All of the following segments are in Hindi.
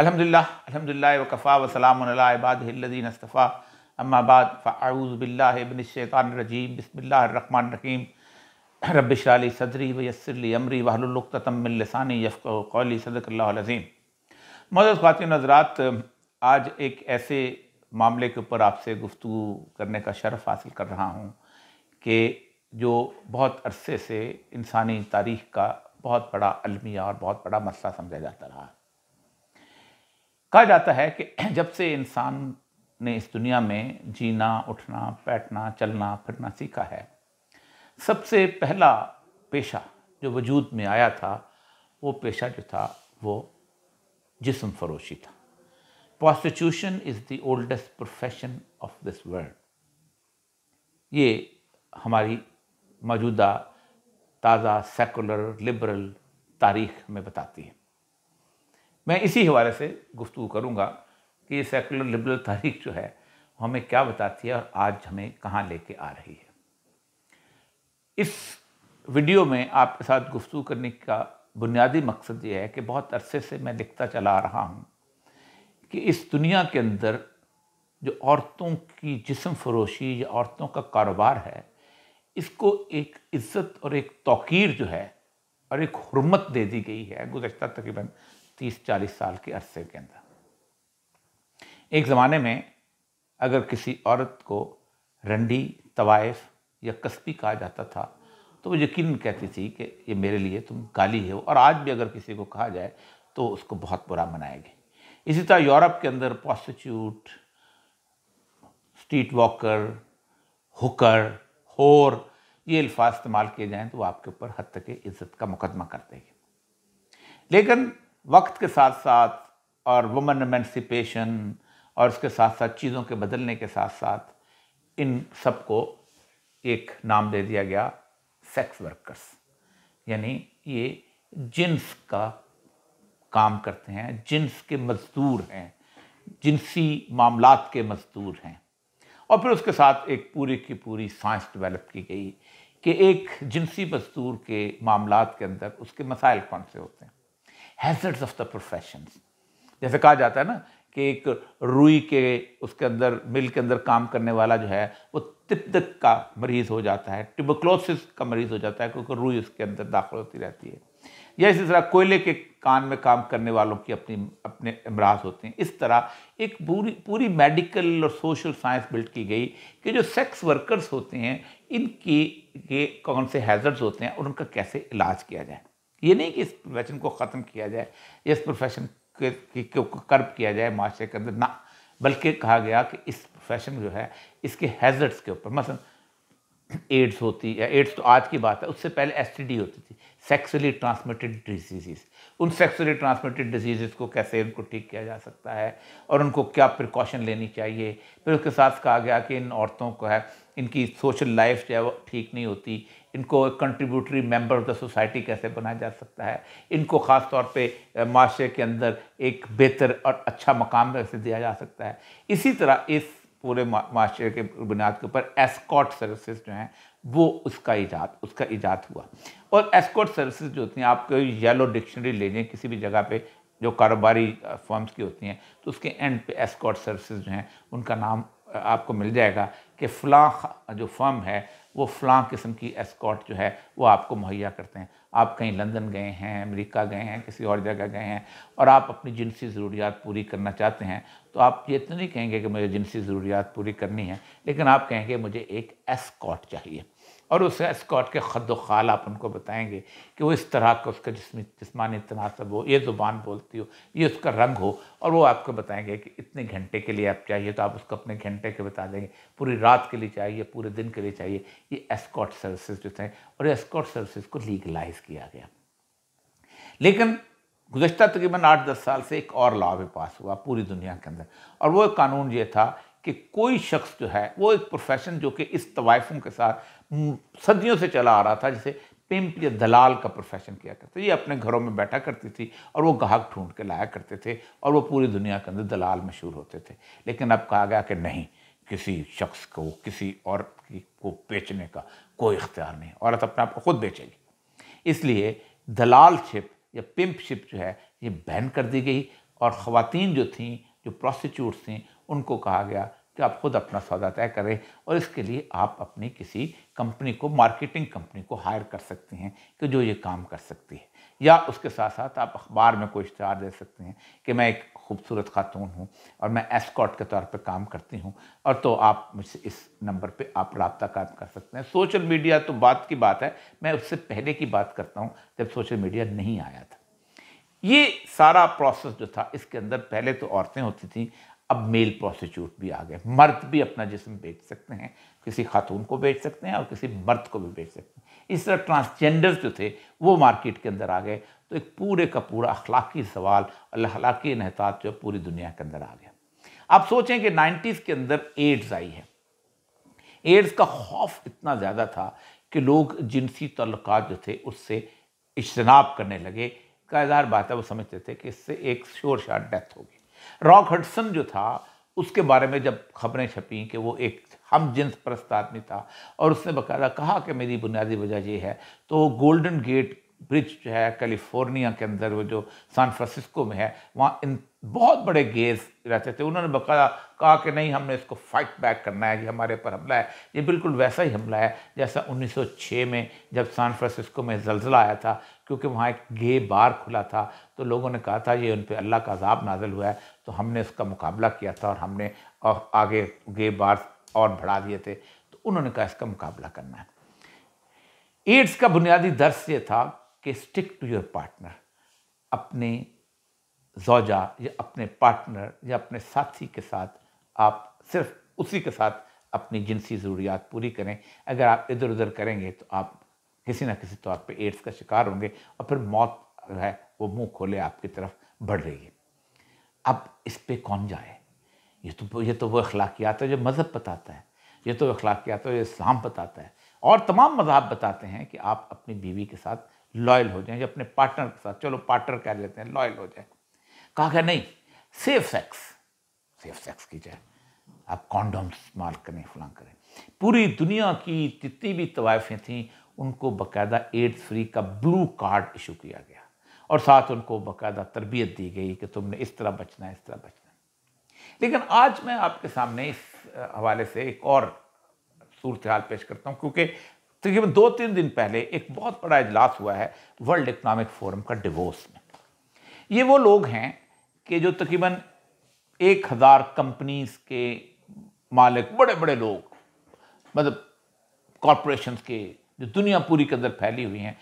अल्हम्दुलिल्लाह अल्हम्दुलिल्लाह वकफ़ा वसलामबादीन अस्तफ़ा अम्माबाद फ़ाऊज़बिल्लिमिनशैतानरजीम बसमीम रबिशाली सदरी वयसरली अमरी वाहलुलतमिलसानी यफ़ कौली सदक़ल्लाज़ीम मदद ख़ातिन नजरात आज एक ऐसे मामले के ऊपर आपसे गुफ्तु करने का शरफ़ हासिल कर रहा हूँ कि जो बहुत अरसे से इंसानी तारीख़ का बहुत बड़ा अलमिया और बहुत बड़ा मसला समझा जाता रहा कहा जाता है कि जब से इंसान ने इस दुनिया में जीना, उठना, बैठना, चलना, फिरना सीखा है, सबसे पहला पेशा जो वजूद में आया था, वो पेशा जो था, वो जिसम फरोशी था। Prostitution is the oldest profession of this world ये हमारी मौजूदा, ताज़ा सेकुलर लिबरल तारीख में बताती है। मैं इसी हवाले से गुफ्तु करूँगा कि ये सेकुलर लिबरल तारीख जो है हमें क्या बताती है और आज हमें कहाँ लेके आ रही है। इस वीडियो में आपके साथ गुफ्तु करने का बुनियादी मकसद ये है कि बहुत अरसे से मैं लिखता चला आ रहा हूँ कि इस दुनिया के अंदर जो औरतों की जिसम फरोशी या औरतों का कारोबार है, इसको एक इज़्ज़त और एक तोकीर जो है और एक हरमत दे दी गई है, गुजशत तकरीबन तीस चालीस साल के अरसे के अंदर। एक ज़माने में अगर किसी औरत को रंडी तवाइफ या कस्बी कहा जाता था तो वो यकीन कहती थी कि ये मेरे लिए तुम गाली हो। और आज भी अगर किसी को कहा जाए तो उसको बहुत बुरा मनाएगी। इसी तरह यूरोप के अंदर प्रोस्टिट्यूट स्ट्रीट वॉकर हुकर होर ये अल्फाज इस्तेमाल किए जाएँ तो वो आपके ऊपर हद तक इज़्ज़त का मुकदमा कर देगी। लेकिन वक्त के साथ साथ और वुमन एमेंसिपेशन और उसके साथ साथ चीज़ों के बदलने के साथ साथ इन सबको एक नाम दे दिया गया सेक्स वर्कर्स यानी ये जिन्स का काम करते हैं, जिन्स के मजदूर हैं, जिनसी मामलात के मजदूर हैं। और फिर उसके साथ एक पूरी की पूरी साइंस डेवलप की गई कि एक जिनसी मजदूर के मामलात के अंदर उसके मसाइल कौन से होते हैं। हैजर्ड्स ऑफ़ द प्रोफेशन जैसे कहा जाता है ना कि एक रुई के उसके अंदर, मिल के अंदर काम करने वाला जो है, वो तिब्दक का मरीज़ हो जाता है ट्यूबोक्लोसिस का मरीज़ हो जाता है, क्योंकि रुई उसके अंदर दाखिल होती रहती है। या इसी तरह कोयले के कान में काम करने वालों की अपनी, अपने अमराज होते हैं। इस तरह एक पूरी पूरी मेडिकल और सोशल साइंस बिल्ड की गई कि जो सेक्स वर्कर्स होते हैं, इनकी, के कौन से हैज़र्ड्स होते हैं और उनका कैसे इलाज किया जाए। ये नहीं कि इस प्रोफेशन को ख़त्म किया जाए, इस प्रोफेशन के कर्ब किया जाए माशरे के अंदर, ना। बल्कि कहा गया कि इस प्रोफेशन जो है, इसके हैज़र्ड्स के ऊपर, मसलन एड्स होती है एड्स तो आज की बात है, उससे पहले एसटीडी होती थी सेक्सुअली ट्रांसमिटेड डिज़ीज़ उन सेक्सुअली ट्रांसमिटेड डिज़ीज़ को कैसे उनको ठीक किया जा सकता है, और उनको क्या प्रिकॉशन लेनी चाहिए? फिर उसके साथ कहा गया कि इन औरतों को है इनकी सोशल लाइफ जो है वो ठीक नहीं होती, इनको एक contributory member of the society कैसे बनाया जा सकता है? इनको ख़ास तौर पे माशरे के अंदर एक बेहतर और अच्छा मकाम कैसे दिया जा सकता है? इसी तरह इस पूरे माशरे के बुनियाद के ऊपर एस्कॉट सर्विसेज़ जो हैं, वो उसका ईजाद उसका ईजाद हुआ। और एस्कॉट सर्विसेज़ जो होती हैं, आप कोई येलो डिक्शनरी ले जाएँ, किसी भी जगह पे जो कारोबारी फर्म्स की होती हैं तो उसके एंड पे एस्कॉट सर्विसेज़ जो हैं, उनका नाम आपको मिल जाएगा कि फ़लाँ जो फर्म है, वो फ़लाँ किस्म की एस्कॉट जो है, वो आपको मुहैया करते हैं। आप कहीं लंदन गए हैं, अमेरिका गए हैं, किसी और जगह गए हैं और आप अपनी जिनसी ज़रूरियात पूरी करना चाहते हैं तो आप ये तो नहीं कहेंगे कि मुझे जिनसी ज़रूरियात पूरी करनी है, लेकिन आप कहेंगे मुझे एक एस्कॉट चाहिए। और उस स्कॉट के खद खाल आप उनको बताएँगे कि वो इस तरह का उसका जिसम, जिसमानी तनासब हो ये ज़ुबान बोलती हो, ये उसका रंग हो, और वो आपको बताएँगे कि इतने घंटे के लिए आप चाहिए तो आप उसको अपने घंटे के बता देंगे, पूरी रात के लिए चाहिए, पूरे दिन के लिए चाहिए, ये एस्कॉट सर्विसेज़ जो थे, और एस्कॉट सर्विसेज़ को लीगलाइज किया गया। लेकिन गुजशत तकरीबन आठ दस साल से एक और लॉ भी पास हुआ पूरी दुनिया के अंदर, और वो कानून ये था कि कोई शख्स जो है, वो एक प्रोफेशन जो कि इस तवाइफों के साथ सदियों से चला आ रहा था, जिसे पिम्प या दलाल का प्रोफेशन किया करते ये अपने घरों में बैठा करती थी और वो गाहक ढूंढ के लाया करते थे और वो पूरी दुनिया के अंदर दलाल मशहूर होते थे। लेकिन अब कहा गया कि नहीं, किसी शख्स को, किसी और को बेचने का कोई इख्तियार नहीं, औरत अपने आप को खुद बेचेगी। इसलिए दलाल शिप या पिम्प शिप जो है, ये बैन कर दी गई और ख़वातीन जो थी, जो प्रोस्टिट्यूट्स थी, उनको कहा गया कि आप खुद अपना सौदा तय करें और इसके लिए आप अपनी किसी कंपनी को, मार्केटिंग कंपनी को हायर कर सकते हैं कि जो ये काम कर सकती है। या उसके साथ साथ आप अखबार में कोई इश्तहार दे सकते हैं कि मैं एक खूबसूरत खातून हूँ और मैं एस्कॉट के तौर पे काम करती हूँ और तो आप मुझसे इस नंबर पे आप रबता काम कर सकते हैं। सोशल मीडिया तो बात की बात है, मैं उससे पहले की बात करता हूँ जब सोशल मीडिया नहीं आया था। ये सारा प्रोसेस जो था, इसके अंदर पहले तो औरतें होती थी अब मेल प्रोस्टिट्यूट भी आ गए। मर्द भी अपना जिसम बेच सकते हैं, किसी खातून को बेच सकते हैं और किसी मर्द को भी बेच सकते हैं। इस तरह ट्रांसजेंडर्स जो थे, वो मार्केट के अंदर आ गए। तो एक पूरे का पूरा अखलाकी सवाल अखलाकी नहतात जो पूरी दुनिया के अंदर आ गया। आप सोचें कि नाइन्टीज़ के अंदर एड्स आई है। एड्स का खौफ इतना ज़्यादा था कि लोग जिनसी तल्लक जो थे, उससे इज्तनाब करने लगे। कायदार बात है, वो समझते थे कि इससे एक शोर शार डेथ होगी। रॉक हडसन जो था, उसके बारे में जब खबरें छपी कि वो एक हम जिन्स परस्त आदमी था और उसने बकायदा कहा कि मेरी बुनियादी वजह ये है तो गोल्डन गेट ब्रिज जो है कैलिफ़ोर्निया के अंदर वो जो सैन फ्रांसिस्को में है, वहाँ इन बहुत बड़े गेज रहते थे। उन्होंने बकाया कहा कि नहीं, हमने इसको फाइट बैक करना है कि हमारे पर हमला है। ये बिल्कुल वैसा ही हमला है, जैसा 1906 में जब सैन फ्रांसिस्को में जलजिला आया था, क्योंकि वहाँ एक गे बार खुला था तो लोगों ने कहा था, ये उन पर अल्लाह का अजाब नाजल हुआ है। तो हमने उसका मुकाबला किया था और हमने और आगे गे बार और बढ़ा दिए थे। तो उन्होंने कहा, इसका मुकाबला करना है। एड्स का बुनियादी दर्स ये था कि स्टिक टू योर पार्टनर अपने जौजा या अपने पार्टनर या अपने साथी के साथ आप सिर्फ़ उसी के साथ अपनी जिनसी ज़रूरियात पूरी करें। अगर आप इधर उधर करेंगे तो आप किसी ना किसी तौर पे एड्स का शिकार होंगे और फिर मौत है वो मुँह खोले आपकी तरफ़ बढ़ रही है। अब इस पे कौन जाए? ये तो ये तो वो अखलाकियात है जो मज़हब बताता है। ये तो अखलाकियात है जो इस्लाम बताता है। और तमाम मज़हब बताते हैं कि आप अपनी बीवी के साथ लॉयल हो जाएँ, या अपने पार्टनर के साथ, चलो पार्टनर कह लेते हैं, लॉयल हो जाए। कहा गया, नहीं, सेफ़ सेक्स सेफ़ सेक्स की जाए आप कॉन्डोम इस्तेमाल करें, फलां करें। पूरी दुनिया की जितनी भी तवायफ़ें थीं, उनको बाकायदा एड्स फ्री का ब्लू कार्ड इशू किया गया। और साथ उनको बाकायदा तरबियत दी गई कि तुमने इस तरह बचना है, इस तरह बचना है। लेकिन आज मैं आपके सामने इस हवाले से एक और सूरत हाल पेश करता हूँ, क्योंकि तकरीबन दो तीन दिन पहले एक बहुत बड़ा इजलास हुआ है वर्ल्ड इकनॉमिक फोरम का डिवोर्स में। ये वो लोग हैं कि जो तकरीबन एक हज़ार कंपनीज़ के मालिक बड़े बड़े लोग मतलब कॉरपोरेशन के, जो दुनिया पूरी के अंदर फैली हुई हैं,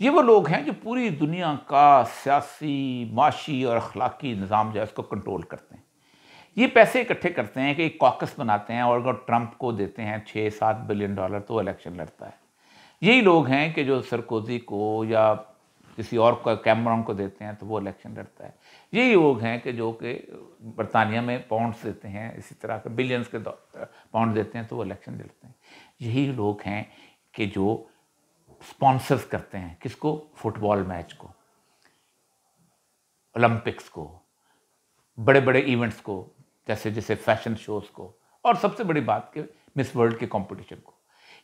ये वो लोग हैं जो पूरी दुनिया का सियासी, माशी और अखलाकी निज़ाम जो है उसको कंट्रोल करते हैं। ये पैसे इकट्ठे करते हैं कि एक कॉकस बनाते हैं और अगर ट्रंप को देते हैं छः सात बिलियन डॉलर तो इलेक्शन लड़ता है। यही लोग हैं कि जो सरकोजी को या किसी और कैमरॉन को देते हैं तो वो इलेक्शन लड़ता है। यही लोग हैं कि जो कि बरतानिया में पाउंड्स देते हैं, इसी तरह के बिलियंस के पाउंड देते हैं तो वो इलेक्शन लड़ते हैं। यही लोग हैं कि जो स्पॉन्सर्स करते हैं, किसको? फुटबॉल मैच को ओलंपिक्स को बड़े बड़े इवेंट्स को। जैसे जैसे फ़ैशन शोज़ को, और सबसे बड़ी बात के मिस वर्ल्ड के कंपटीशन को।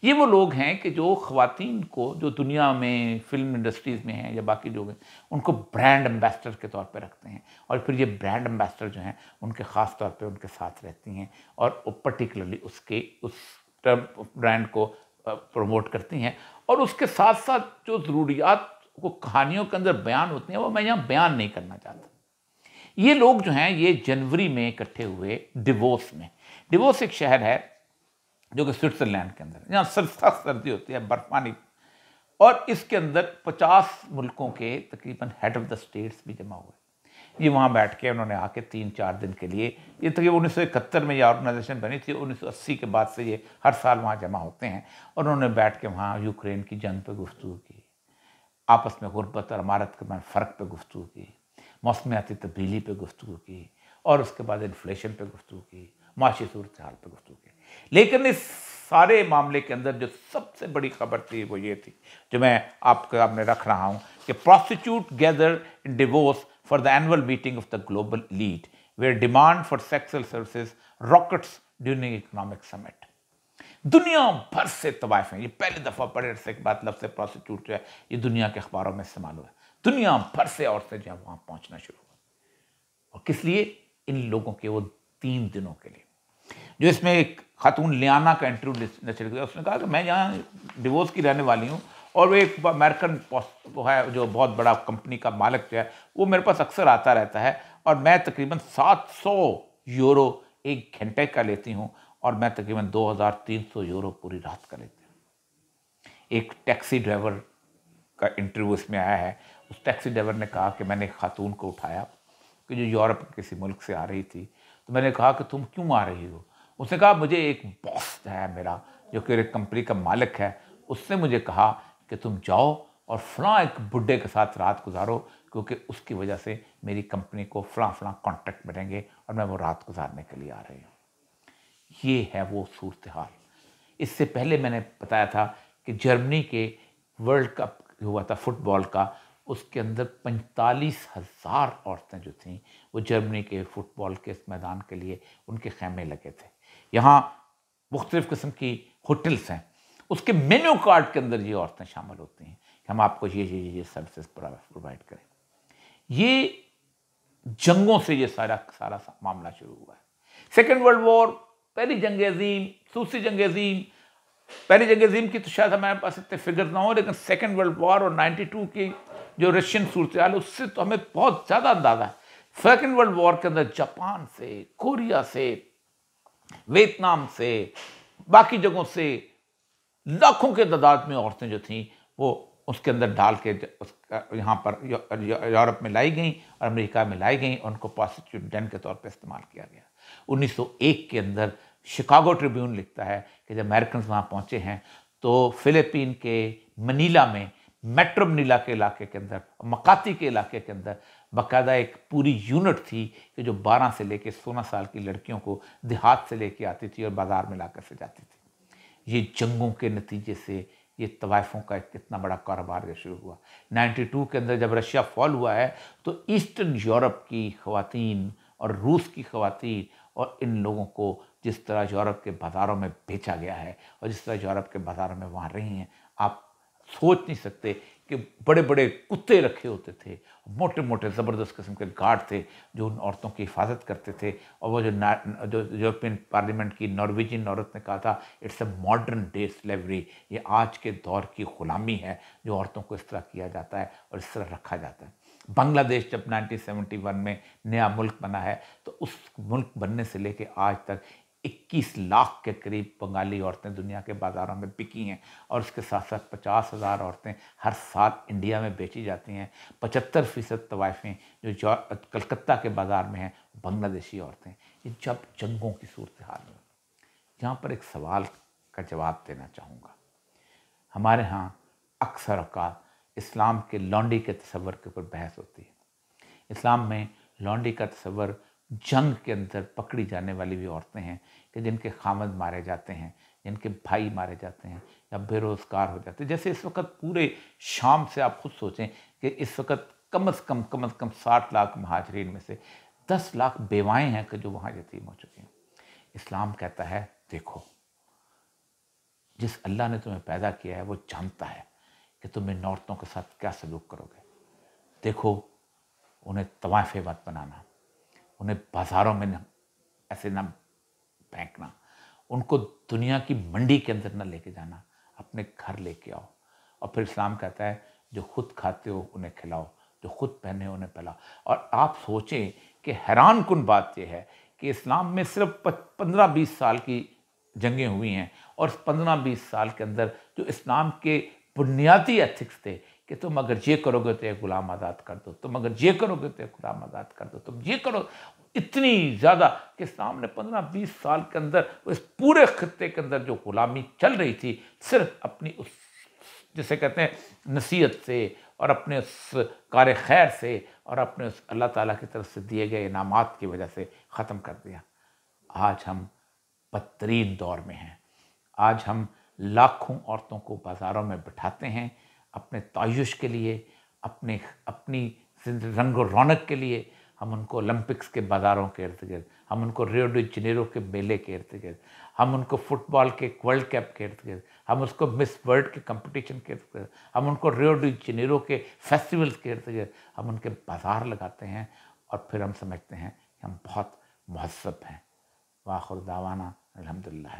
ये वो लोग हैं कि जो खातन को, जो दुनिया में, फ़िल्म इंडस्ट्रीज़ में हैं या बाकी लोग हैं उनको ब्रांड एम्बेसडर के तौर पे रखते हैं। और फिर ये ब्रांड एम्बेसडर जो हैं, उनके ख़ास तौर पे उनके साथ रहती हैं, और पर्टिकुलरली उसके, उस ब्रांड को प्रमोट करती हैं। और उसके साथ साथ जो ज़रूरियात को कहानियों के अंदर बयान होती हैं, वो मैं यहाँ बयान नहीं करना चाहता। ये लोग जो हैं, ये जनवरी में इकट्ठे हुए डिवोर्स में। डिवोर्स एक शहर है, जो कि स्विट्ज़रलैंड के अंदर यहाँ सख्त सर्दी होती है बर्फानी और इसके अंदर 50 मुल्कों के तकरीबन हेड ऑफ़ द स्टेट्स भी जमा हुए। ये वहाँ बैठ के उन्होंने आके तीन चार दिन के लिए, ये तकरीबन उन्नीस सौ इकहत्तर में ये ऑर्गेनाइजेशन बनी थी, उन्नीस सौ अस्सी के बाद से ये हर साल वहाँ जमा होते हैं। और उन्होंने बैठ के वहाँ यूक्रेन की जंग पर गुफ्तु की, आपस में गुर्बत और इमारत के मैं फ़र्क पर गुफ्तु की। मौसमियाती तब्दीली पर गुफ्तु की और उसके बाद इन्फ्लेशन पर गुफ्तु की, माशी सूरत हाल पर गुफ्तु की। लेकिन इस सारे मामले के अंदर जो सबसे बड़ी खबर थी वो ये थी, जो मैं आपके सामने रख रहा हूँ कि prostitute gather in Davos for the annual meeting of the global elite where demand for sexual services rockets during economic summit दुनिया भर से तवायफ हैं। ये पहली दफ़ा बड़े अरसे के बाद लफ्ज़ प्रोस्टिट्यूट जो है, ये दुनिया के अखबारों में इस्तेमाल हुआ दुनिया भर से औरतें जो है वहाँ पहुँचना शुरू हुआ और किस लिए? इन लोगों के वो तीन दिनों के लिए। जो इसमें एक खातून लियाना का इंटरव्यू नचल गया उसने कहा कि मैं यहाँ डिवोर्स की रहने वाली हूँ, और वो एक अमेरिकन वो है, जो बहुत बड़ा कंपनी का मालिक जो है, वो मेरे पास अक्सर आता रहता है, और मैं तकरीबन 700 यूरो एक घंटे का लेती हूँ, और मैं तकरीबन 2300 यूरो पूरी रात का लेती हूँ। एक टैक्सी ड्राइवर का इंटरव्यू इसमें आया है उस टैक्सी ड्राइवर ने कहा कि मैंने खातून को उठाया कि जो यूरोप किसी मुल्क से आ रही थी। तो मैंने कहा कि तुम क्यों आ रही हो? उसने कहा, मुझे एक बॉस है मेरा, जो कि एक कंपनी का मालिक है। उसने मुझे कहा कि तुम जाओ और फलां एक बुढ़े के साथ रात गुजारो, क्योंकि उसकी वजह से मेरी कंपनी को फलां फलां कॉन्ट्रैक्ट मिलेंगे और मैं वो रात गुजारने के लिए आ रही हूँ। ये है वो सूरत हाल इससे पहले मैंने बताया था कि जर्मनी के वर्ल्ड कप हुआ था, फुटबॉल का उसके अंदर पैंतालीस हज़ार औरतें जो थीं, वो जर्मनी के फुटबॉल के इस मैदान के लिए उनके खेमे लगे थे। यहाँ मुख्तलिफ़ किस्म की होटल्स हैं। उसके मेन्यू कार्ड के अंदर ये औरतें शामिल होती हैं कि हम आपको ये ये ये सर्विसेज़ प्रोवाइड करें। ये जंगों से ये सारा सारा मामला शुरू हुआ है। सेकेंड वर्ल्ड वॉर पहली जंग अजीम, दूसरी जंग अजीम। पहली जंग अजीम की तो शायद हमारे पास इतने फिगर ना हो, लेकिन सेकेंड वर्ल्ड वॉर और 92 की जो रशियन सूरत हाल उससे तो हमें बहुत ज़्यादा अंदाज़ा है। सेकेंड वर्ल्ड वॉर के अंदर जापान से, कोरिया से, वियतनाम से, बाकी जगहों से लाखों के तादाद में औरतें जो थीं, वो उसके अंदर डाल के यहाँ पर यूरोप में लाई गई और अमेरिका में लाई गई उनको प्रोस्टिट्यूट डन के तौर पर इस्तेमाल किया गया। 1901 के अंदर शिकागो ट्रिब्यून लिखता है कि जब अमेरिकन वहाँ पहुँचे हैं तो फिलिपीन के मनीला में मेट्रो मनीला के इलाके के अंदर, मकाती के इलाके के अंदर, बाकायदा एक पूरी यूनिट थी कि जो 12 से लेकर 16 साल की लड़कियों को देहात से लेके आती थी और बाज़ार में लाकर से जाती थी। ये जंगों के नतीजे से ये तवाइफ़ों का एक कितना बड़ा कारोबार शुरू हुआ। 92 के अंदर जब रशिया फॉल हुआ है तो ईस्टर्न यूरोप की खातन और रूस की खातन और इन लोगों को जिस तरह यूरोप के बाज़ारों में बेचा गया है और जिस तरह यूरोप के बाज़ारों में वहाँ रही हैं, आप सोच नहीं सकते कि बड़े बड़े कुत्ते रखे होते थे मोटे मोटे ज़बरदस्त किस्म के गार्ड थे जो उन औरतों की हिफाजत करते थे। और वो जो जो यूरोपियन पार्लियामेंट की नॉर्वेजियन औरत ने कहा था, it's a modern day slavery, ये आज के दौर की ग़ुलामी है जो औरतों को इस तरह किया जाता है और इस तरह रखा जाता है। बांग्लादेश जब 1971 में नया मुल्क बना है तो उस मुल्क बनने से लेके आज तक 21 लाख के करीब बंगाली औरतें दुनिया के बाज़ारों में बिकी हैं और उसके साथ साथ पचास हज़ार औरतें हर साल इंडिया में बेची जाती हैं। पचहत्तर फ़ीसद तवाइफ़ें जो कलकत्ता के बाज़ार में हैं, बांग्लादेशी औरतें। ये जब जंगों की सूरत हाल में यहाँ पर एक सवाल का जवाब देना चाहूँगा। हमारे यहाँ अक्सर अवकात इस्लाम के लॉन्डी के तस्वर के ऊपर बहस होती है। इस्लाम में लॉन्डी का तस्वर जंग के अंदर पकड़ी जाने वाली भी औरतें हैं कि जिनके खामद मारे जाते हैं, जिनके भाई मारे जाते हैं या बेरोज़गार हो जाते हैं। जैसे इस वक्त पूरे शाम से आप खुद सोचें कि इस वक्त कम अज़ कम कम अज़ कम साठ लाख महाजरीन में से दस लाख बेवाएँ हैं कि जो वहाँ यतीम हो चुकी हैं। इस्लाम कहता है, देखो, जिस अल्लाह ने तुम्हें पैदा किया है, वो जानता है कि तुम इन औरतों के साथ क्या सलूक करोगे। देखो, उन्हें तवाफ़े मत बनाना। उन्हें बाज़ारों में न, ऐसे ना फेंकना। उनको दुनिया की मंडी के अंदर ना लेके जाना, अपने घर लेके आओ। और फिर इस्लाम कहता है, जो खुद खाते हो, उन्हें खिलाओ, जो खुद पहने हो, उन्हें पहलाओ। और आप सोचें कि हैरान कन बात यह है कि इस्लाम में सिर्फ़ पंद्रह बीस साल की जंगें हुई हैं और पंद्रह बीस साल के अंदर जो इस्लाम के बुनियादी एथिक्स थे कि तुम अगर ये करोगे तो एक गुलाम आज़ाद कर दो, तुम अगर ये करोगे तो एक गुलाम आज़ाद कर दो, तुम ये करो। इतनी ज़्यादा कि सामने पंद्रह बीस साल के अंदर, उस पूरे खत्े के अंदर जो गुलामी चल रही थी, सिर्फ़ अपनी उस, जिसे कहते हैं नसीहत से और अपने उस कार खैर से और अपने उस अल्लाह ताला की तरफ़ से दिए गए इनामात की वजह से ख़त्म कर दिया। आज हम बदतरीन दौर में हैं। आज हम लाखों औरतों को बाज़ारों में बिठाते हैं। अपने तायुश के लिए, अपने, अपनी रंग रौनक के लिए हम उनको ओलंपिक्स के बाज़ारों के इर्द गिर्द, हम उनको रियो डी जनेरो के मेले के इर्द गिर्द, हम उनको फुटबॉल के वर्ल्ड कप के इर्द गिर्द, हम उसको मिस वर्ल्ड के कंपटीशन के इर्द गिर्द, हम उनको रियो डी जनेरो के फेस्टिवल्स के इर्द गिर्द, हम उनके बाज़ार लगाते हैं और फिर हम समझते हैं कि हम बहुत महसब हैं। वाखुर दावाना अलहमदिल्ला